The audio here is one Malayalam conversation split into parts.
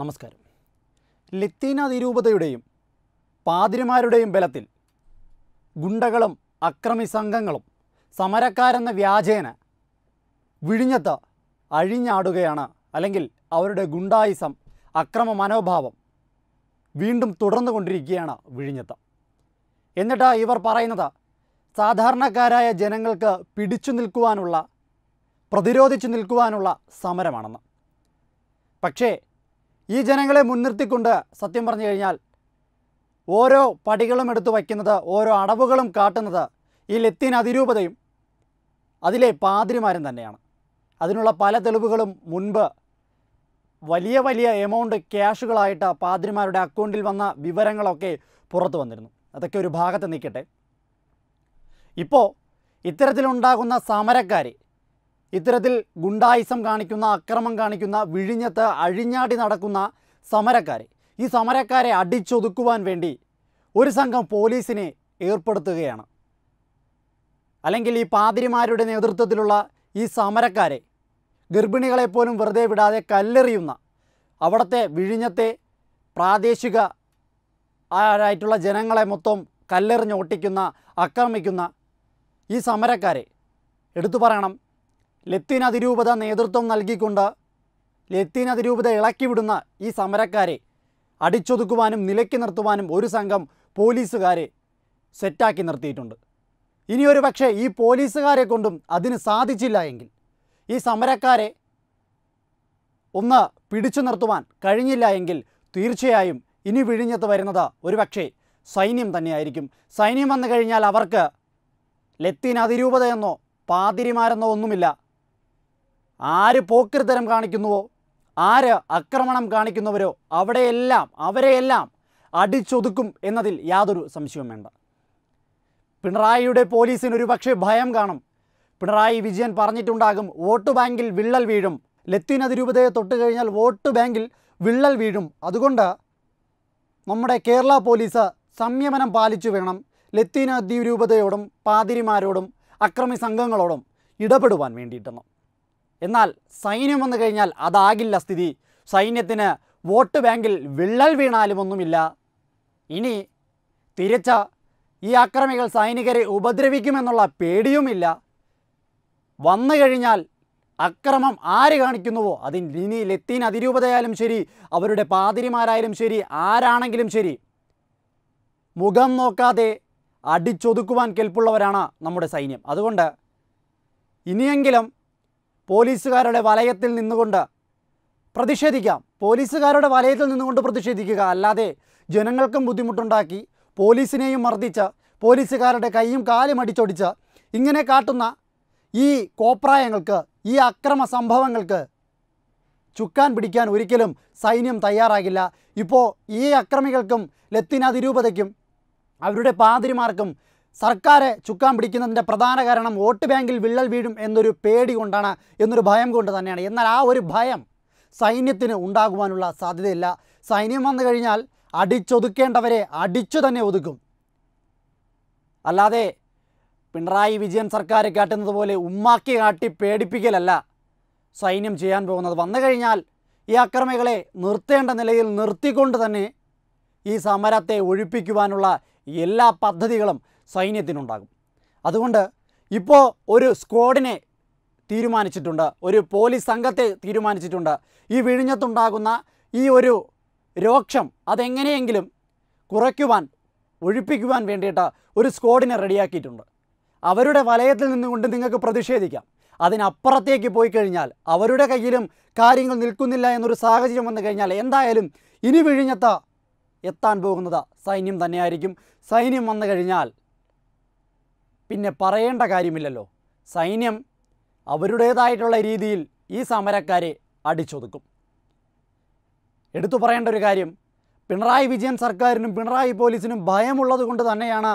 നമസ്കാരം. ലത്തീന നിരൂപതയുടെയും പാതിരിമാരുടെയും ബലത്തിൽ ഗുണ്ടകളും അക്രമി സംഘങ്ങളും സമരക്കാരെന്ന വ്യാജേന വിഴിഞ്ഞത്ത് അഴിഞ്ഞാടുകയാണ് അല്ലെങ്കിൽ അവരുടെ ഗുണ്ടായിസം അക്രമ മനോഭാവം വീണ്ടും തുടർന്നു കൊണ്ടിരിക്കുകയാണ് വിഴിഞ്ഞത്ത്. എന്നിട്ടാ ഇവർ പറയുന്നത് സാധാരണക്കാരായ ജനങ്ങൾക്ക് പിടിച്ചു നിൽക്കുവാനുള്ള പ്രതിരോധിച്ചു നിൽക്കുവാനുള്ള സമരമാണെന്ന്. പക്ഷേ ഈ ജനങ്ങളെ മുൻനിർത്തിക്കൊണ്ട് സത്യം പറഞ്ഞു കഴിഞ്ഞാൽ ഓരോ പടികളും എടുത്തു വയ്ക്കുന്നത് ഓരോ അടവുകളും കാട്ടുന്നത് ഈ ലത്തീൻ അതിരൂപതയും അതിലെ പാതിരിമാരും തന്നെയാണ്. അതിനുള്ള പല തെളിവുകളും മുൻപ് വലിയ വലിയ എമൗണ്ട് ക്യാഷുകളായിട്ട് പാതിരിമാരുടെ അക്കൗണ്ടിൽ വന്ന വിവരങ്ങളൊക്കെ പുറത്തു വന്നിരുന്നു. അതൊക്കെ ഒരു ഭാഗത്ത് നിൽക്കട്ടെ. ഇപ്പോൾ ഇത്തരത്തിലുണ്ടാകുന്ന സമരക്കാരെ ഇത്തരത്തിൽ ഗുണ്ടായിസം കാണിക്കുന്ന അക്രമം കാണിക്കുന്ന വിഴിഞ്ഞത്ത് അഴിഞ്ഞാടി നടക്കുന്ന സമരക്കാരെ ഈ സമരക്കാരെ അടിച്ചൊതുക്കുവാൻ വേണ്ടി ഒരു സംഘം പോലീസിനെ ഏർപ്പെടുത്തുകയാണ്. അല്ലെങ്കിൽ ഈ പാതിരിമാരുടെ നേതൃത്വത്തിലുള്ള ഈ സമരക്കാരെ ഗർഭിണികളെപ്പോലും വെറുതെ വിടാതെ കല്ലെറിയുന്ന അവിടുത്തെ വിഴിഞ്ഞത്തെ പ്രാദേശിക ആയിട്ടുള്ള ജനങ്ങളെ മൊത്തം കല്ലെറിഞ്ഞ് ഒട്ടിക്കുന്ന ആക്രമിക്കുന്ന ഈ സമരക്കാരെ എടുത്തു പറയണം. ലത്തീൻ അതിരൂപത നേതൃത്വം നൽകിക്കൊണ്ട് ലത്തീൻ അതിരൂപത ഇളക്കിവിടുന്ന ഈ സമരക്കാരെ അടിച്ചൊതുക്കുവാനും നിലയ്ക്ക് നിർത്തുവാനും ഒരു സംഘം പോലീസുകാരെ സെറ്റാക്കി നിർത്തിയിട്ടുണ്ട്. ഇനിയൊരു പക്ഷേ ഈ പോലീസുകാരെ കൊണ്ടും അതിന് സാധിച്ചില്ല എങ്കിൽ ഈ സമരക്കാരെ ഒന്ന് പിടിച്ചു നിർത്തുവാൻ കഴിഞ്ഞില്ല എങ്കിൽ തീർച്ചയായും ഇനി വിഴിഞ്ഞത്ത് വരുന്നത് ഒരുപക്ഷേ സൈന്യം തന്നെയായിരിക്കും. സൈന്യം വന്നു കഴിഞ്ഞാൽ അവർക്ക് ലത്തീൻ അതിരൂപതയെന്നോ പാതിരിമാരെന്നോ ഒന്നുമില്ല. ആര് പോക്കിരിത്തരം കാണിക്കുന്നുവോ? ആര് ആക്രമണം കാണിക്കുന്നവരോ? അവിടെയെല്ലാം അവരെയെല്ലാം അടിച്ചൊതുക്കും എന്നതിൽ യാതൊരു സംശയവും വേണ്ട. പിണറായിയുടെ പോലീസിന് ഒരു പക്ഷേ ഭയം കാണും. പിണറായി വിജയൻ പറഞ്ഞിട്ടുണ്ടാകും വോട്ട് ബാങ്കിൽ വിള്ളൽ വീഴും. ലത്തീൻ അതിരൂപതയെ തൊട്ട് കഴിഞ്ഞാൽ വോട്ട് ബാങ്കിൽ വിള്ളൽ വീഴും. അതുകൊണ്ട് നമ്മുടെ കേരള പോലീസ് സംയമനം പാലിച്ചു വേണം ലത്തീൻ അതിരൂപതയോടും പാതിരിമാരോടും അക്രമി സംഘങ്ങളോടും ഇടപെടുവാൻ വേണ്ടിയിട്ടെന്ന്. എന്നാൽ സൈന്യം വന്നു കഴിഞ്ഞാൽ അതാകില്ല സ്ഥിതി. സൈന്യത്തിന് വോട്ട് ബാങ്കിൽ വിള്ളൽ വീണാലും ഒന്നുമില്ല. ഇനി തിരിച്ച ഈ അക്രമികൾ സൈനികരെ ഉപദ്രവിക്കുമെന്നുള്ള പേടിയുമില്ല. വന്നു കഴിഞ്ഞാൽ അക്രമം ആര് കാണിക്കുന്നുവോ? അതിന് ഇനി ലത്തീൻ അതിരൂപതയായാലും ശരി അവരുടെ പാതിരിമാരായാലും ശരി ആരാണെങ്കിലും ശരി. മുഖം നോക്കാതെ അടിച്ചൊതുക്കുവാൻ കെൽപ്പുള്ളവരാണ് നമ്മുടെ സൈന്യം. അതുകൊണ്ട് ഇനിയെങ്കിലും പോലീസുകാരുടെ വലയത്തിൽ നിന്നുകൊണ്ട് പ്രതിഷേധിക്കാം. പോലീസുകാരുടെ വലയത്തിൽ നിന്നുകൊണ്ട് പ്രതിഷേധിക്കുക. അല്ലാതെ ജനങ്ങൾക്കും ബുദ്ധിമുട്ടുണ്ടാക്കി പോലീസിനെയും മർദ്ദിച്ച് പോലീസുകാരുടെ കൈയും കാലും അടിച്ചൊടിച്ച് ഇങ്ങനെ കാട്ടുന്ന ഈ കോപ്രായങ്ങൾക്ക് ഈ അക്രമ സംഭവങ്ങൾക്ക് ചുക്കാൻ പിടിക്കാൻ ഒരിക്കലും സൈന്യം തയ്യാറാകില്ല. ഇപ്പോൾ ഈ അക്രമികൾക്കും ലത്തീൻ അതിരൂപതയ്ക്കും അവരുടെ പാതിരിമാർക്കും സർക്കാരെ ചുക്കാൻ പിടിക്കുന്നതിന്റെ പ്രധാന കാരണം വോട്ട് ബാങ്കിൽ വിള്ളൽ വീഴും എന്നൊരു പേടി കൊണ്ടാണ് എന്നൊരു ഭയം കൊണ്ട് തന്നെയാണ്. എന്നാൽ ആ ഒരു ഭയം സൈന്യത്തിന് ഉണ്ടാകുവാനുള്ള സാധ്യതയില്ല. സൈന്യം വന്നു കഴിഞ്ഞാൽ അടിച്ചൊതുക്കേണ്ടവരെ അടിച്ചു തന്നെ ഒതുക്കും. അല്ലാതെ പിണറായി വിജയൻ സർക്കാർ കാട്ടുന്നത് പോലെ ഉമ്മാക്കി കാട്ടി പേടിപ്പിക്കലല്ല സൈന്യം ചെയ്യാൻ പോകുന്നത്. വന്നു കഴിഞ്ഞാൽ ഈ അക്രമികളെ നിർത്തേണ്ട നിലയിൽ നിർത്തിക്കൊണ്ട് തന്നെ ഈ സമരത്തെ ഒഴിപ്പിക്കുവാനുള്ള എല്ലാ പദ്ധതികളും സൈന്യത്തിനുണ്ടാകും. അതുകൊണ്ട് ഇപ്പോൾ ഒരു സ്ക്വാഡിനെ തീരുമാനിച്ചിട്ടുണ്ട് ഒരു പോലീസ് സംഘത്തെ തീരുമാനിച്ചിട്ടുണ്ട്. ഈ വിഴിഞ്ഞത്തുണ്ടാകുന്ന ഈ ഒരു രോക്ഷം അതെങ്ങനെയെങ്കിലും കുറയ്ക്കുവാൻ ഒഴിപ്പിക്കുവാൻ വേണ്ടിയിട്ട് ഒരു സ്ക്വാഡിനെ റെഡിയാക്കിയിട്ടുണ്ട്. അവരുടെ വലയത്തിൽ നിന്നുകൊണ്ട് നിങ്ങൾക്ക് പ്രതിഷേധിക്കാം. അതിനപ്പുറത്തേക്ക് പോയി കഴിഞ്ഞാൽ അവരുടെ കയ്യിലും കാര്യങ്ങൾ നിൽക്കുന്നില്ല എന്നൊരു സാഹചര്യം വന്നു കഴിഞ്ഞാൽ എന്തായാലും ഇനി വിഴിഞ്ഞത്ത എത്താൻ പോകുന്നത് സൈന്യം തന്നെയായിരിക്കും. സൈന്യം വന്നു കഴിഞ്ഞാൽ പിന്നെ പറയേണ്ട കാര്യമില്ലല്ലോ. സൈന്യം അവരുടേതായിട്ടുള്ള രീതിയിൽ ഈ സമരക്കാരെ അടിച്ചൊതുക്കും. എടുത്തു പറയേണ്ട ഒരു കാര്യം പിണറായി വിജയൻ സർക്കാരിനും പിണറായി പോലീസിനും ഭയമുള്ളത് കൊണ്ട് തന്നെയാണ്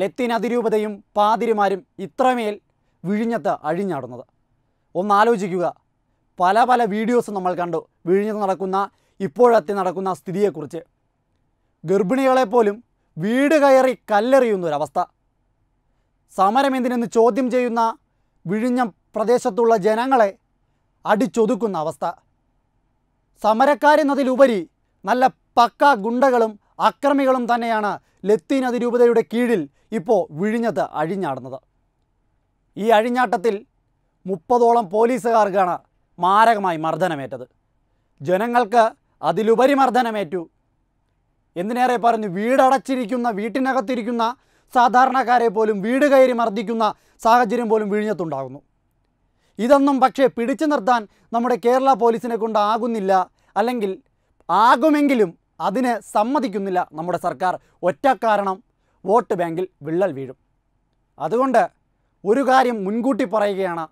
ലത്തീൻ അതിരൂപതയും പാതിരിമാരും ഇത്രമേൽ വിഴിഞ്ഞത്ത് അഴിഞ്ഞാടുന്നത്. ഒന്നാലോചിക്കുക പല പല വീഡിയോസ് നമ്മൾ കണ്ടു. വിഴിഞ്ഞത്ത് നടക്കുന്ന ഇപ്പോഴത്തെ നടക്കുന്ന സ്ഥിതിയെക്കുറിച്ച്. ഗർഭിണികളെപ്പോലും വീട് കയറി കല്ലെറിയുന്ന ഒരവസ്ഥ സമരം എന്തിനെന്ന് ചോദ്യം ചെയ്യുന്ന വിഴിഞ്ഞം പ്രദേശത്തുള്ള ജനങ്ങളെ അടിച്ചൊതുക്കുന്ന അവസ്ഥ. സമരക്കാരെന്നതിലുപരി നല്ല പക്ക ഗുണ്ടകളും അക്രമികളും തന്നെയാണ് ലത്തീൻ അതിരൂപതയുടെ കീഴിൽ ഇപ്പോൾ വിഴിഞ്ഞത്ത് അഴിഞ്ഞാടുന്നത്. ഈ അഴിഞ്ഞാട്ടത്തിൽ മുപ്പതോളം പോലീസുകാർക്കാണ് മാരകമായി മർദ്ദനമേറ്റത്. ജനങ്ങൾക്ക് അതിലുപരി മർദ്ദനമേറ്റു. എന്തിനേറെ പറഞ്ഞു വീടടച്ചിരിക്കുന്ന വീട്ടിനകത്തിരിക്കുന്ന സാധാരണക്കാരെ പോലും വീട് കയറി മർദ്ദിക്കുന്ന സാഹചര്യം പോലും വിഴിഞ്ഞത്തുണ്ടാകുന്നു. ഇതൊന്നും പക്ഷേ പിടിച്ചു നിർത്താൻ നമ്മുടെ കേരള പോലീസിനെ കൊണ്ടാകുന്നില്ല അല്ലെങ്കിൽ ആകുമെങ്കിലും അതിന് സമ്മതിക്കുന്നില്ല നമ്മുടെ സർക്കാർ. ഒറ്റ കാരണം വോട്ട് ബാങ്കിൽ വിള്ളൽ വീഴും. അതുകൊണ്ട് ഒരു കാര്യം മുൻകൂട്ടി പറയുകയാണ്.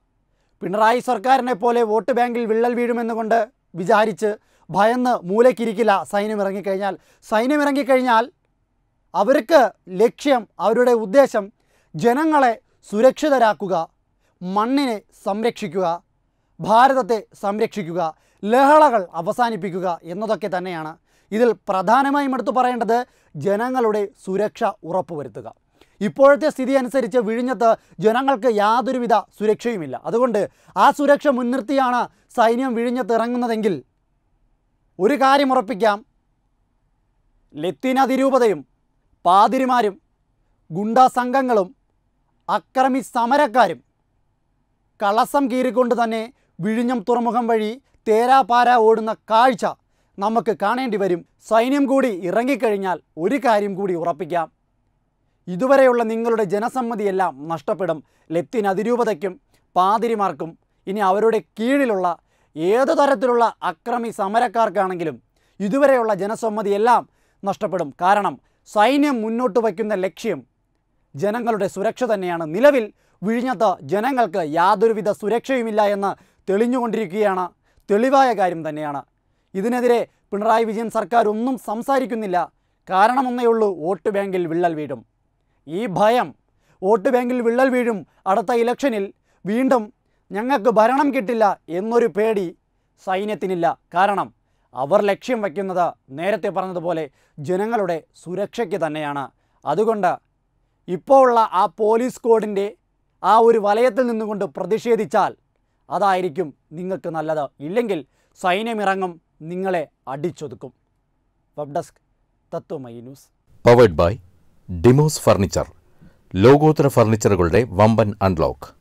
പിണറായി സർക്കാരിനെ പോലെ വോട്ട് ബാങ്കിൽ വിള്ളൽ വീഴുമെന്നുകൊണ്ട് വിചാരിച്ച് ഭയന്ന് മൂലക്കിരിക്കില്ല സൈന്യം ഇറങ്ങിക്കഴിഞ്ഞാൽ. സൈന്യം ഇറങ്ങിക്കഴിഞ്ഞാൽ അവർക്ക് ലക്ഷ്യം അവരുടെ ഉദ്ദേശം ജനങ്ങളെ സുരക്ഷിതരാക്കുക മണ്ണിനെ സംരക്ഷിക്കുക ഭാരതത്തെ സംരക്ഷിക്കുക ലഹളകൾ അവസാനിപ്പിക്കുക എന്നതൊക്കെ തന്നെയാണ്. ഇതിൽ പ്രധാനമായും എടുത്തു പറയേണ്ടത് ജനങ്ങളുടെ സുരക്ഷ ഉറപ്പുവരുത്തുക. ഇപ്പോഴത്തെ സ്ഥിതി അനുസരിച്ച് വിഴിഞ്ഞത്ത് ജനങ്ങൾക്ക് യാതൊരുവിധ സുരക്ഷയുമില്ല. അതുകൊണ്ട് ആ സുരക്ഷ മുൻനിർത്തിയാണ് സൈന്യം വിഴിഞ്ഞത്ത് ഇറങ്ങുന്നതെങ്കിൽ ഒരു കാര്യം ഉറപ്പിക്കാം. ലത്തീൻ അതിരൂപതയും പാതിരിമാരും ഗുണ്ടാ സംഘങ്ങളും അക്രമി സമരക്കാരും കളസം കീറിക്കൊണ്ട് തന്നെ വിഴിഞ്ഞം തുറമുഖം വഴി തേരാപാര ഓടുന്ന കാഴ്ച നമുക്ക് കാണേണ്ടി വരും. സൈന്യം കൂടി ഇറങ്ങിക്കഴിഞ്ഞാൽ ഒരു കാര്യം കൂടി ഉറപ്പിക്കാം. ഇതുവരെയുള്ള നിങ്ങളുടെ ജനസമ്മതിയെല്ലാം നഷ്ടപ്പെടും. ലത്തിൻ അതിരൂപതയ്ക്കും പാതിരിമാർക്കും ഇനി അവരുടെ കീഴിലുള്ള ഏതു തരത്തിലുള്ള അക്രമി സമരക്കാർക്കാണെങ്കിലും ഇതുവരെയുള്ള ജനസമ്മതിയെല്ലാം നഷ്ടപ്പെടും. കാരണം സൈന്യം മുന്നോട്ട് വയ്ക്കുന്ന ലക്ഷ്യം ജനങ്ങളുടെ സുരക്ഷ തന്നെയാണ്. നിലവിൽ വിഴിഞ്ഞത്ത് ജനങ്ങൾക്ക് യാതൊരുവിധ സുരക്ഷയുമില്ല എന്ന് തെളിഞ്ഞുകൊണ്ടിരിക്കുകയാണ്. തെളിവായ കാര്യം തന്നെയാണ്. ഇതിനെതിരെ പിണറായി വിജയൻ സർക്കാർ ഒന്നും സംസാരിക്കുന്നില്ല. കാരണമൊന്നേ ഉള്ളൂ വോട്ട് ബാങ്കിൽ വിള്ളൽ വീഴും. ഈ ഭയം വോട്ട് ബാങ്കിൽ വിള്ളൽ വീഴും അടുത്ത ഇലക്ഷനിൽ വീണ്ടും ഞങ്ങൾക്ക് ഭരണം കിട്ടില്ല എന്നൊരു പേടി സൈന്യത്തിനില്ല. കാരണം അവർ ലക്ഷ്യം വയ്ക്കുന്നത് നേരത്തെ പറഞ്ഞതുപോലെ ജനങ്ങളുടെ സുരക്ഷയ്ക്ക് തന്നെയാണ്. അതുകൊണ്ട് ഇപ്പോൾ ഉള്ള ആ പോലീസ് കോഡിന്റെ ആ ഒരു വലയത്തിൽ നിന്നുകൊണ്ട് പ്രതിഷേധിച്ചാൽ അതായിരിക്കും നിങ്ങൾക്ക് നല്ലത്. ഇല്ലെങ്കിൽ സൈന്യമിറങ്ങും നിങ്ങളെ അടിച്ചൊതുക്കും. Web desk Tatwamayi news. Powered by Demos furniture ലോകോത്തര ഫർണിച്ചറുകളുടെ വമ്പൻ അൺലോക്ക്